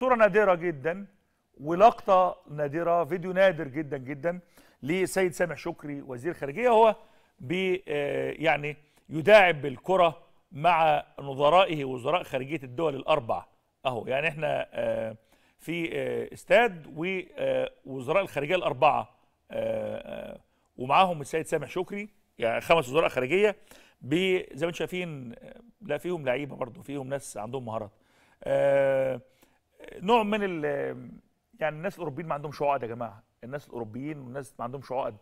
صورة نادرة جدا ولقطة نادرة فيديو نادر جدا جدا لسيد سامح شكري وزير الخارجية هو بي آه، يعني يداعب بالكرة مع نظرائه وزراء خارجية الدول الأربع أهو يعني إحنا آه، في آه، استاد ووزراء الخارجية الأربعة ومعاهم السيد سامح شكري يعني خمس وزراء خارجية زي ما أنتم شايفين لا فيهم لعيبة برضه فيهم ناس عندهم مهارات. نوع من ال يعني الناس الأوروبيين ما عندهمش عقد يا جماعة. الناس الأوروبيين والناس ما عندهمش عقد.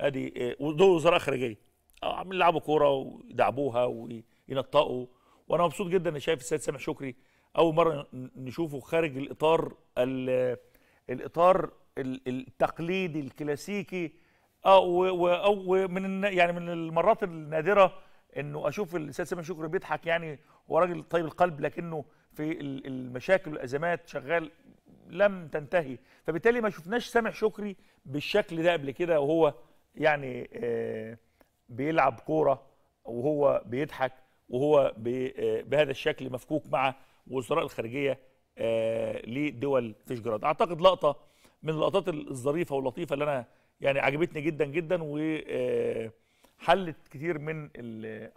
أدي آه، ودول وزراء خارجية. آه عاملين يلعبوا كورة ويدعبوها وينطقوا. وأنا مبسوط جدا ان شايف السيد سامح شكري أول مرة نشوفه خارج الإطار ال- الإطار ال- التقليدي الكلاسيكي. أو و- أو من يعني من المرات النادرة إنه أشوف السيد سامح شكري بيضحك يعني هو راجل طيب القلب لكنه في ال- المشاكل والأزمات شغال لم تنتهي. فبالتالي ما شفناش سامح شكري بالشكل ده قبل كده وهو يعني آه، بيلعب كورة وهو بيضحك وهو آه، بهذا الشكل مفكوك مع وزراء الخارجية آه، لدول فيشجراد. أعتقد لقطة من اللقطات الظريفة واللطيفة اللي أنا يعني عجبتني جدا جدا وحلت كتير من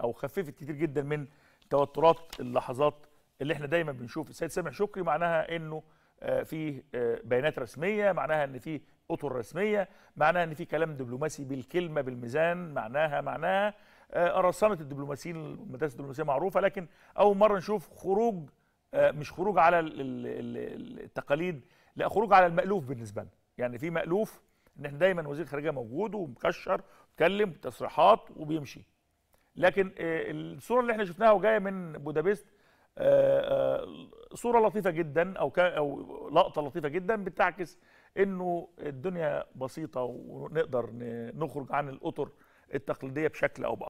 أو خففت كتير جدا من توترات اللحظات اللي إحنا دايما بنشوف السيد سامح شكري معناها إنه آه، في آه، بيانات رسمية معناها إن في أطر رسمية معناها إن في كلام دبلوماسي بالكلمة بالميزان معناها معناها آه، رسانه الدبلوماسيين المدارس الدبلوماسية معروفة لكن أول مرة نشوف خروج مش خروج على ال- ال- ال- التقاليد لا خروج على المألوف بالنسبة لنا. يعني في مألوف إن إحنا دايما وزير الخارجيه موجود ومكشر وبيتكلم تصريحات وبيمشي. لكن الصورة اللي إحنا شفناها وجاية من بودابست صورة لطيفة جدا أو أو لقطة لطيفة جدا بتعكس إنه الدنيا بسيطة ونقدر نخرج عن الأطر التقليدية بشكل أو بآخر.